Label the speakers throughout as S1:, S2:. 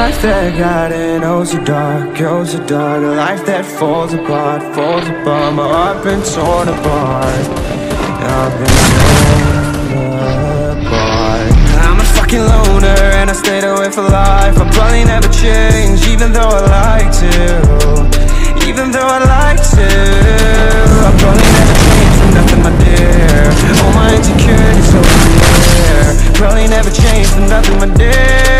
S1: life that got in oh so dark, oh so dark. A life that falls apart, falls apart. My heart been torn apart. I've been torn apart. I'm a fucking loner and I stayed away for life. I'll probably never change even though I like to. Even though I like to. I'll probably never change for nothing my dear. All my insecurities over the Probably never change for nothing my dear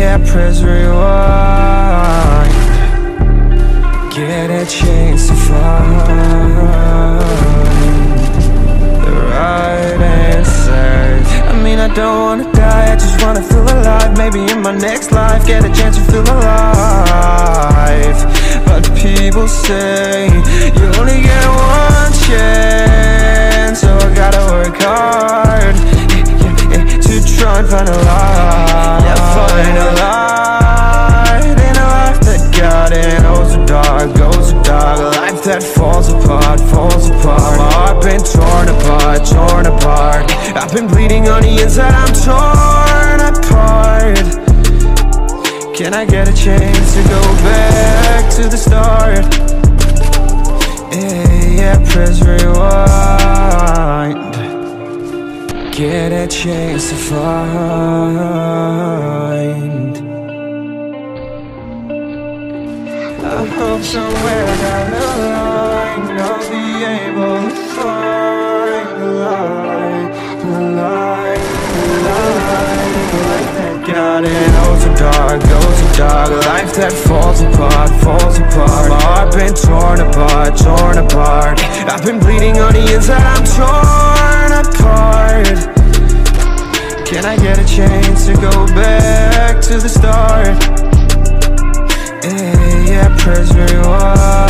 S1: Yeah, press rewind. Get a chance to find the right answers I mean I don't wanna die, I just wanna feel alive. Maybe in my next life, get a chance to feel alive. But people say, you only get one that falls apart, falls apart. My heart been torn apart, torn apart. I've been bleeding on the inside, I'm torn apart. Can I get a chance to go back to the start? Yeah, yeah, press rewind. Get a chance to find. I hope somewhere down the line able to find the light, the light, the light, the light that got it. So dark, so dark, life that falls apart, falls apart. My heart been torn apart, torn apart. I've been bleeding on the inside, I'm torn apart. Can I get a chance to go back to the start? Yeah, yeah, press rewind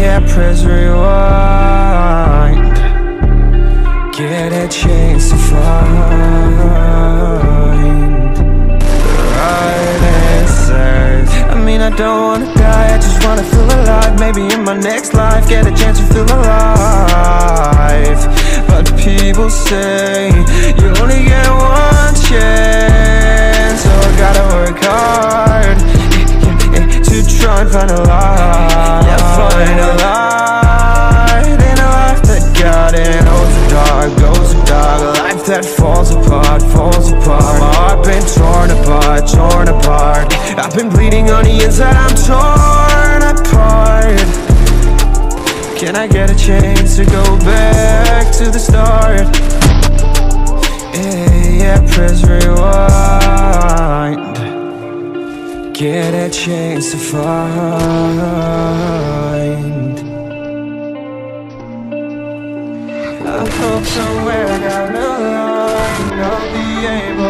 S1: Yeah, press rewind. Get a chance to find the right answers. I mean I don't wanna die, I just wanna feel alive. Maybe in my next life, get a chance to feel alive. But people say, you only get one chance. So I gotta work hard To try and find a light the inside, I'm torn apart. Can I get a chance to go back to the start? Yeah, yeah, press rewind. Get a chance to find. I hope somewhere down the line. I'll be able